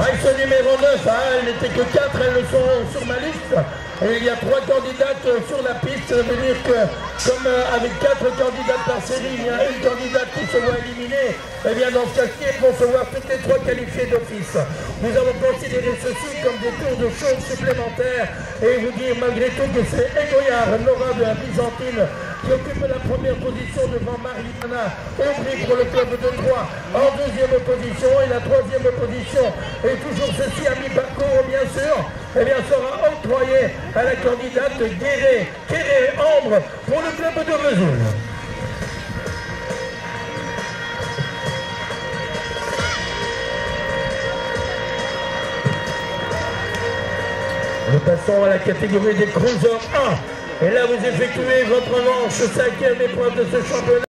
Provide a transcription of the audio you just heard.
Axe numéro 9, hein, elles n'étaient que 4, elles le sont sur ma liste. Et il y a trois candidates sur la piste, ça veut dire que comme euh, avec quatre candidates par série, il y a une candidate qui se voit éliminée, eh bien dans ce cas-ci, elles vont se voir toutes les trois qualifiées d'office. Nous avons considéré ceci comme des tours de choses supplémentaires et vous dire malgré tout que c'est Egoyard, Nora de la Byzantine, qui occupe la première position devant Mariana Aubry pour le club de Troyes. En deuxième position et la troisième position. Et toujours ceci à mi-parcours bien sûr eh bien, sera à la candidate Guéré, Guéré Ambre pour le club de Vesoul. Nous passons à la catégorie des cruisers 1. Et là, vous effectuez votre manche cinquième épreuve de ce championnat.